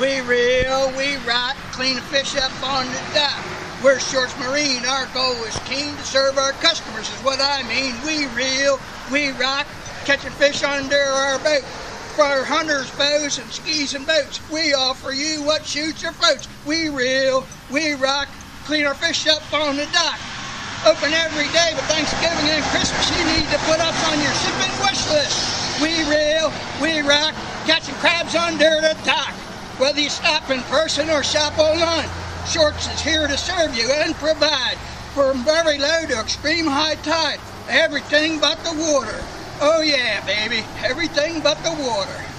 We reel, we rock, clean the fish up on the dock. We're Short's Marine, our goal is keen to serve our customers is what I mean. We reel, we rock, catching fish under our boat. For hunters, bows, and skis and boats, we offer you what shoots or floats. We reel, we rock, clean our fish up on the dock. Open every day, but Thanksgiving and Christmas you need to put us on your shipping wish list. We reel, we rock, catching crabs under the dock. Whether you stop in person or shop online, Short's is here to serve you and provide from very low to extreme high tide, everything but the water. Oh yeah, baby, everything but the water.